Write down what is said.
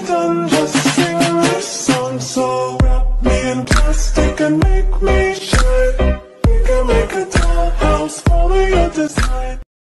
done just sing this song So wrap me in plastic and make me shine. We can make a dollhouse, follow your desire.